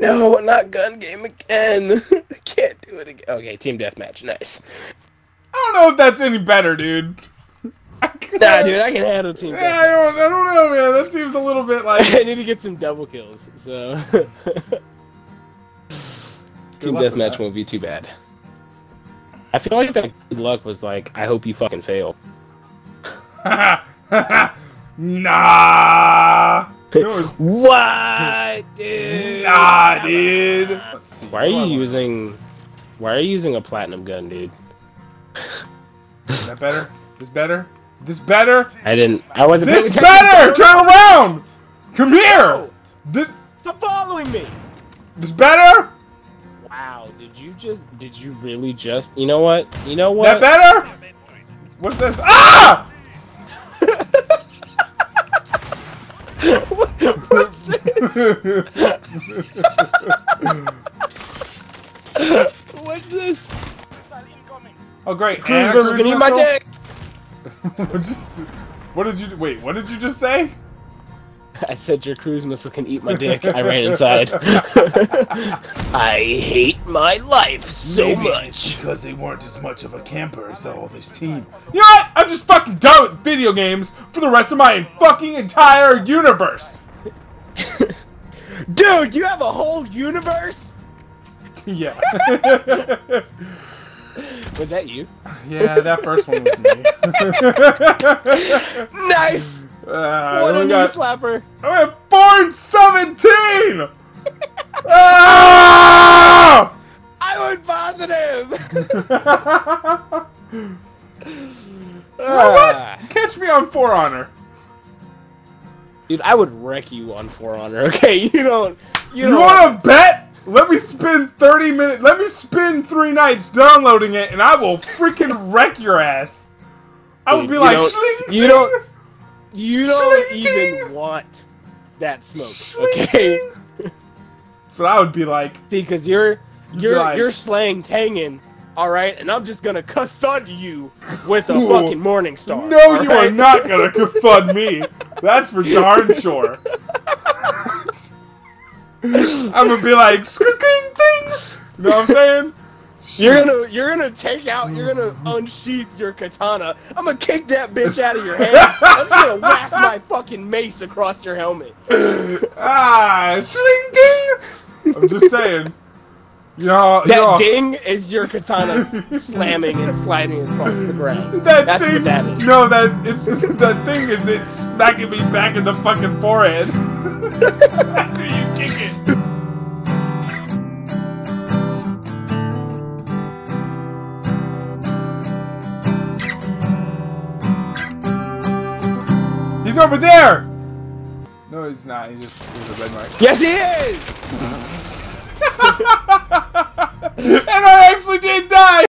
No, not gun game again. I can't do it again. Okay, team deathmatch. Nice. I don't know if that's any better, dude. Nah, dude, I can handle team Yeah, I deathmatch. don't, I don't know, man. That seems a little bit like. I need to get some double kills, so. team deathmatch won't be too bad. I feel like that good luck was like, I hope you fucking fail. nah. Was, What, dude? Nah, dude. Let's see. Why are you using? Why are you using a platinum gun, dude? Is that better? This better? This better? I didn't. I wasn't. This better! Turn around! Come here! This Stop following me. this better? Wow, did you just? Did you really just? You know what? You know what? That better? What's this? Ah! What's this? What's this? oh great. Cruise And a missile can eat my missile? dick. What just- what did you wait? What did you just say? I said your cruise missile can eat my dick. I ran inside. I hate my life so much. because they weren't as much of a camper as all this team. You know what? I'm just fucking done with video games for the rest of my fucking entire universe. Dude, you have a whole universe? yeah. Was that you? yeah, that first one was me. Nice! Uh, What a knee slapper! I'm at 4 and 17! ah! I went positive! What? Ah. Catch me on For Honor. Dude, I would wreck you on For Honor, okay? You don't. You, You want to bet? Let me spend 30 minutes. Let me spend three nights downloading it, and I will freaking wreck your ass. I would Dude, be like, don't- "Sling you don't- You don't even want that smoke, okay? ting." That's what I would be like. See, because you're you're like- you're slaying Tangen, all right, and I'm just gonna thud you with a Ooh. fucking Morning Star. No, you are not gonna thud me. That's for darn sure. I'm gonna be like, sking thing. You know what I'm saying? You're gonna you're gonna take out you're gonna unsheath your katana. I'm gonna kick that bitch out of your hand. I'm just gonna whack my fucking mace across your helmet. Ah, sling ding. I'm just saying. You That know, ding is your katana slamming and sliding across the ground. That That's thing, what that is. No, that it's that thing is it's smacking me back in the fucking forehead after you kick it. He's over there. No, he's not. He just there's a red mark. Yes, he is. and I actually did die.